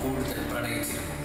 oculta el pranexia.